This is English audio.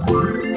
Bye.